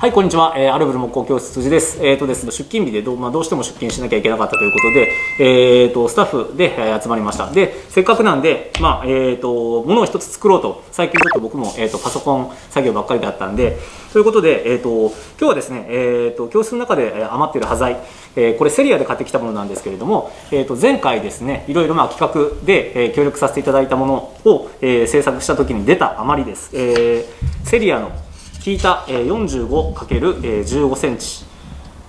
はい、こんにちは。えー、アルブル木工教室辻です。えっ、ー、とですね、出勤日でどう,、まあ、どうしても出勤しなきゃいけなかったということで、えっ、ー、と、スタッフで、えー、集まりました。で、せっかくなんで、まあ、えっ、と、ものを一つ作ろうと、最近ちょっと僕も、えっ、と、パソコン作業ばっかりだったんで、ということで、えっ、と、今日はですね、えっ、と、教室の中で余ってる端材、えこれセリアで買ってきたものなんですけれども、えっ、と、前回ですね、いろいろまあ企画で、え協力させていただいたものを、え制作した時に出た余りです。えセリアの引いた 45×15 センチ。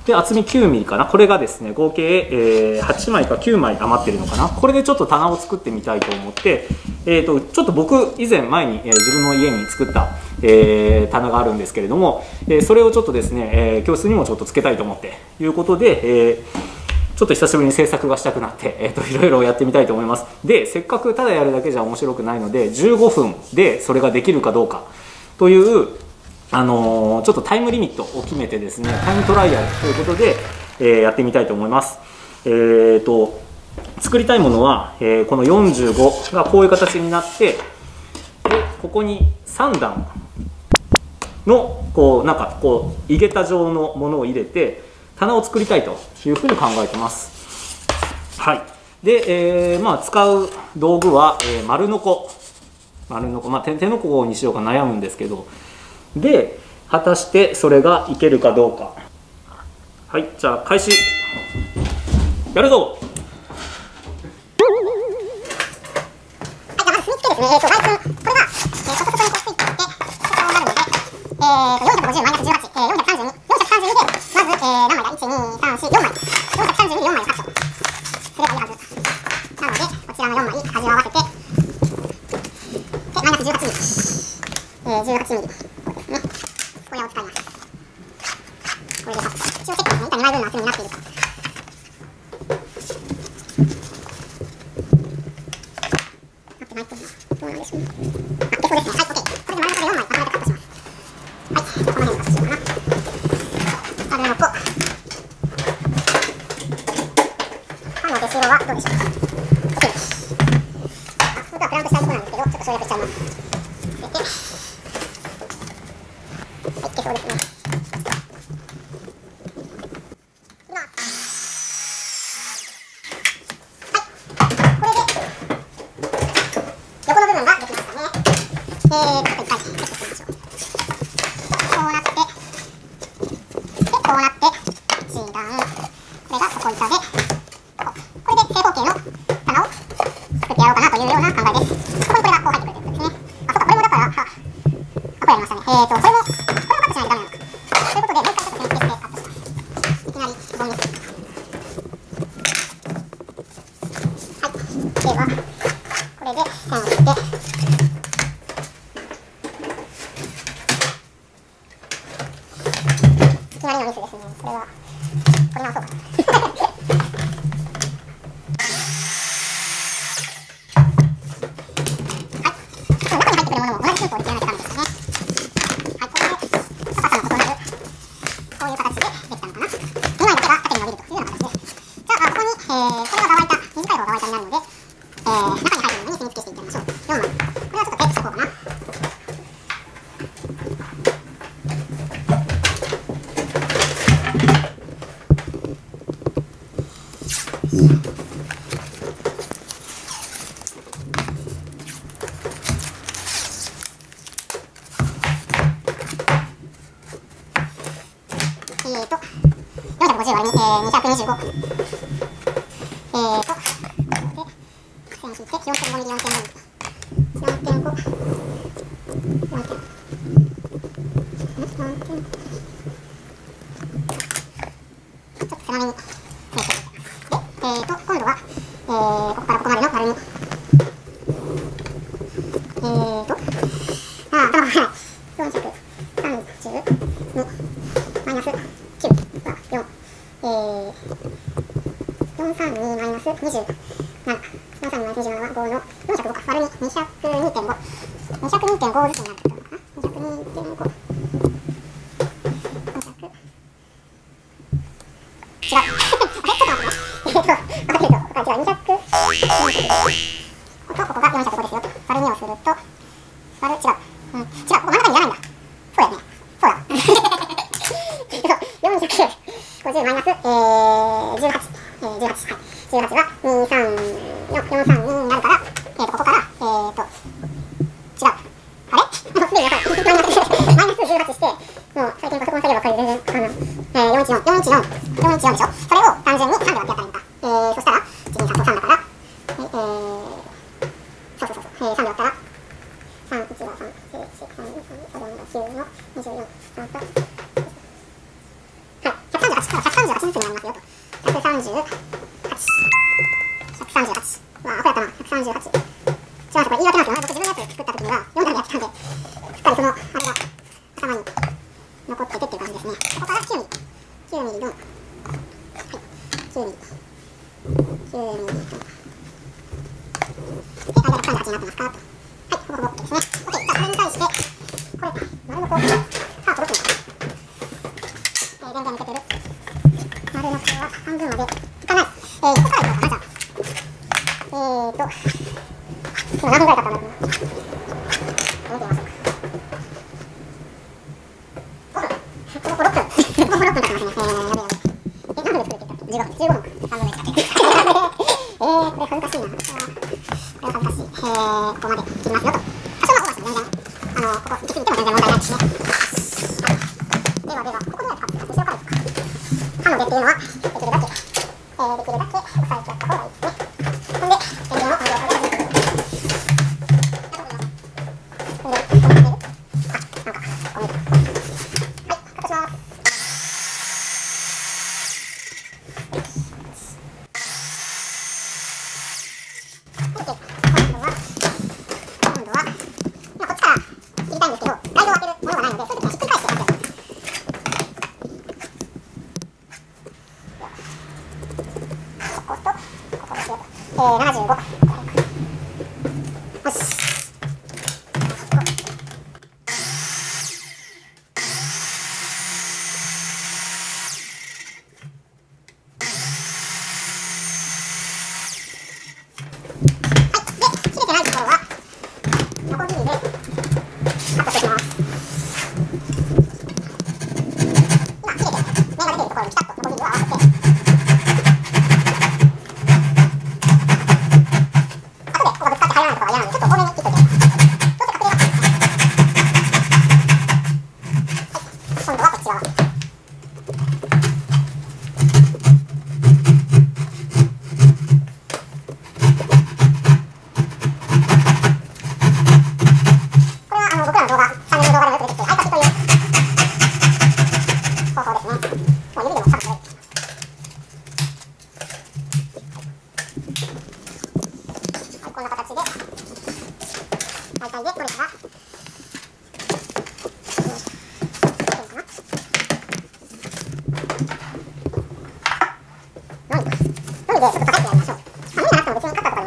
で厚み9ミリかな。これがですね合計8枚か9枚余ってるのかな。これでちょっと棚を作ってみたいと思って、えーと、ちょっと僕以前前に自分の家に作った、えー、棚があるんですけれども、えそれをちょっとですね、え教室にもちょっとつけたいと思って。いうことで、えーちょっと久しぶりに制作がしたくなって、えーと、いろいろやってみたいと思います。でせっかくただやるだけじゃ面白くないので15分でそれができるかどうか。というあの、ちょっとタイムリミットを決めてですねタイムトライアルということで、えー、やってみたいと思います。えーと、作りたいものは、えー、この45がこういう形になってでここに3段のこうなんかこう井桁状のものを入れて棚を作りたいというふうに考えてます。はい。で、えー、まあ使う道具は、えー、丸ノコ丸ノコまあ手のこにしようか悩むんですけどで果たしてそれがいけるかどうか。はいじゃあ開始。やるぞ。えー、と、バイス、これが、えー、外側にこうついていて、ここになるので、えー、と、450マイナス10、え、と、450マイナス10こうなって、一段。これがこ底板で、你下课你去过。50マイナス、え、18、え、18、はい。18は、2、3、138。138。まあ、アやったな。138。違うこれ言い訳なんですけ、自分の作った時には、4段でやっんで、すっかりその、あれが頭に残っててっていう感じですね。ここから9ミリ。9ミリの。っと、何回だったんだろうな。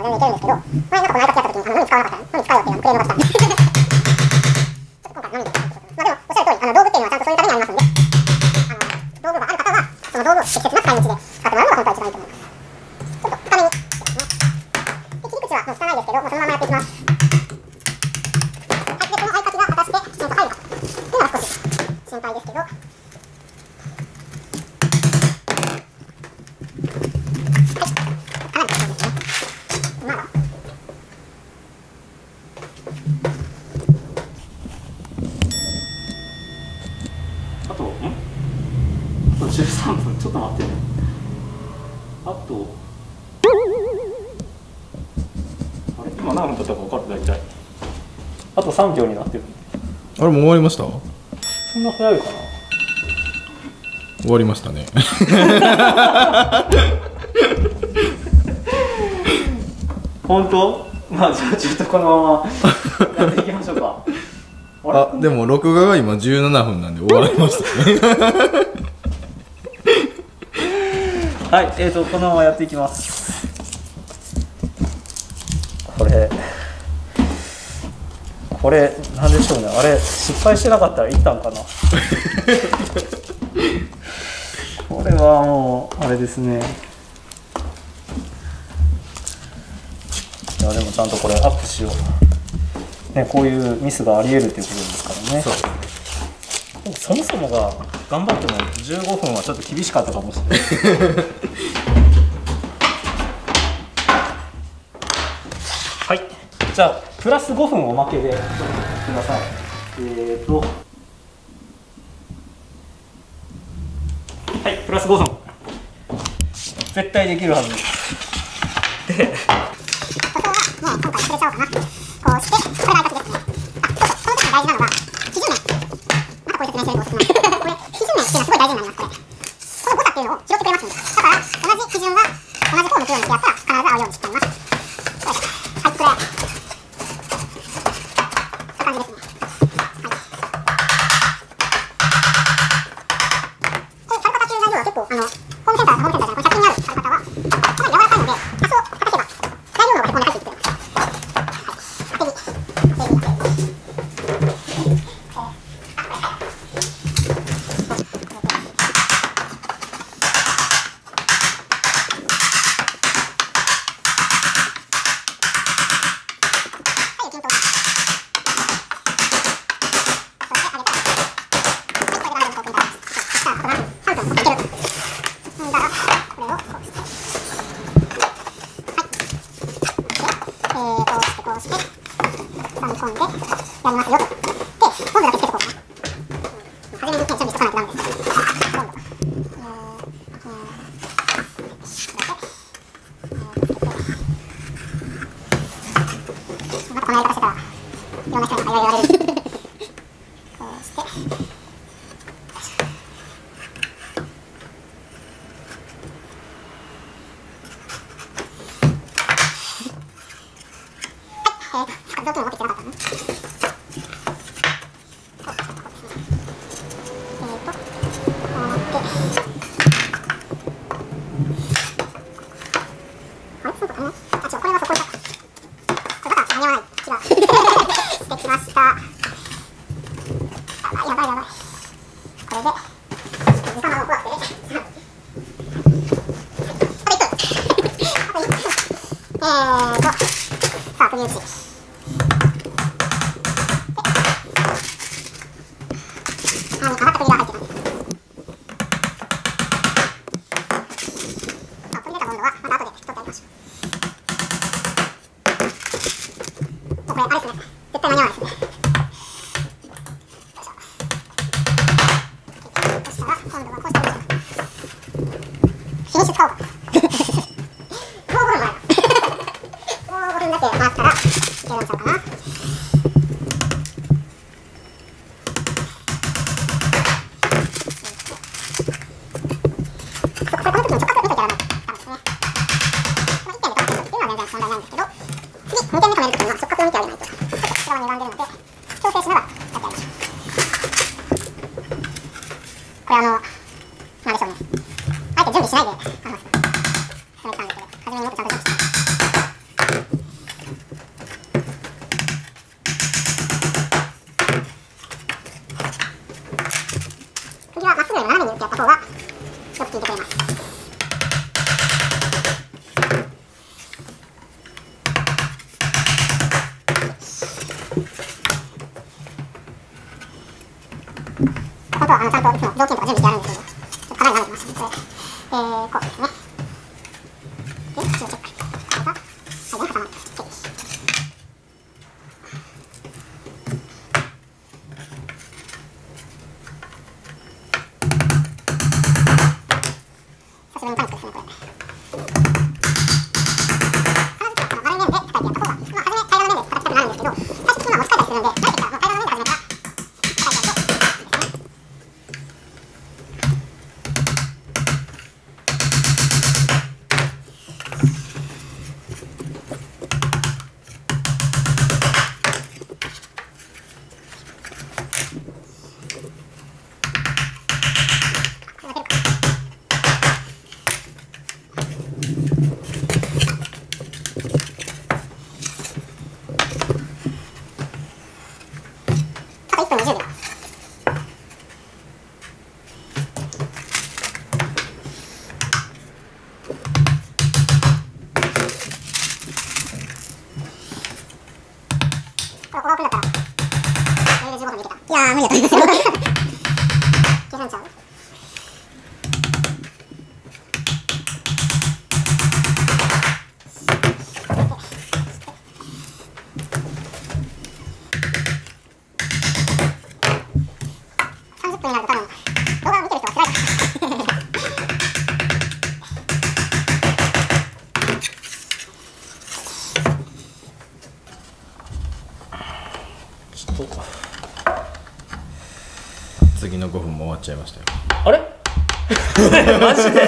全然いてるんですけど、前のんかこの挨がやった時に、あの、何使わなかった何使うよって言うのクレームが来た。ちょっと待ってね。あと。あれ？今何分経ったか分かる？大体。あと3秒になってる。あれもう終わりました？そんな早いかな？終わりましたね。本当？まあじゃあちょっとこのまま。やっていきましょうか。あでも録画が今17分なんで終わりましたね。はい、えっ、ー、と、このままやっていきます。これ。これ、なんでしょうね、あれ、失敗してなかったら、いったんかな。これはもう、あれですね。いや、でも、ちゃんとこれアップしよう。ね、こういうミスがあり得るということですからね。そもそもが頑張っても15分はちょっと厳しかったかもしれない。はい。じゃあプラス5分おまけでくださいえっ、ー、と。はいプラス5分。絶対できるはずです。で 哎，好，好，不念写。マジで。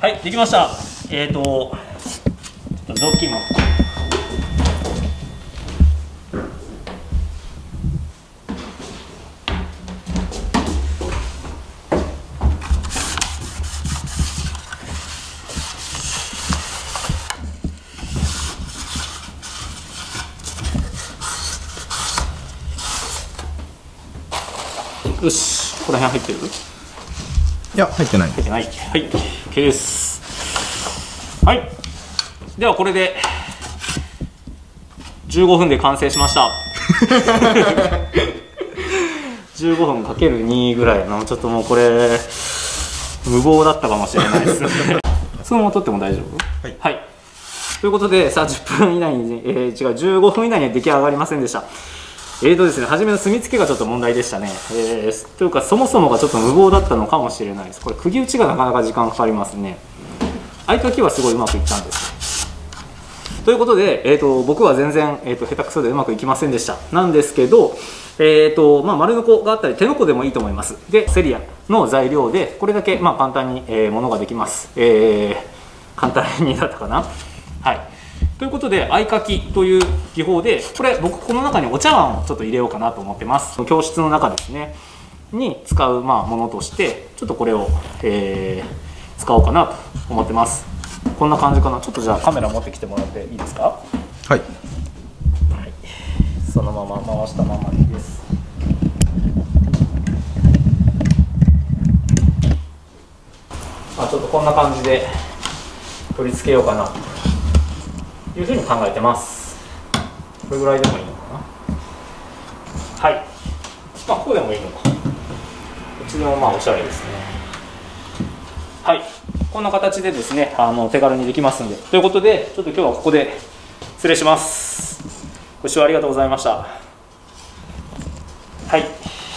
はいできましたえっ、ー、とちょっと雑巾もよしここら辺入ってる？いや入ってない。入ってない。はい。OK ですはい。ではこれで15分で完成しました。15分かける2ぐらいのちょっともうこれ無謀だったかもしれないです。そのまま取っても大丈夫？はい。ということで30分以内に、えー違う15分以内には出来上がりませんでしたえーとですね、初めの墨付けがちょっと問題でしたね。えーというか、そもそもがちょっと無謀だったのかもしれないです。これ、釘打ちがなかなか時間かかりますね。合鍵はすごいうまくいったんです。ということで、えー、と僕は全然、えー、と下手くそでうまくいきませんでした。なんですけど、えーとまあ、丸のこがあったり手のこでもいいと思います。で、セリアの材料で、これだけ、まあ、簡単に、えーものができます。えー簡単にだったかな。はい。ということで、合鍵という技法で、これ僕この中にお茶碗をちょっと入れようかなと思ってます。教室の中ですね、に使う、まあ、ものとして、ちょっとこれを、えー使おうかなと思ってます。こんな感じかな。ちょっとじゃあカメラ持ってきてもらっていいですか？はいはい。そのまま回したままでいいです。まあ、ちょっとこんな感じで取り付けようかなというふうに考えてます。これぐらいでもいいのかな？はい。まあ、こうでもいいのか。こっちでもまあおしゃれですね。はい。こんな形でですね、あの手軽にできますんで。ということで、ちょっと今日はここで失礼します。ご視聴ありがとうございました。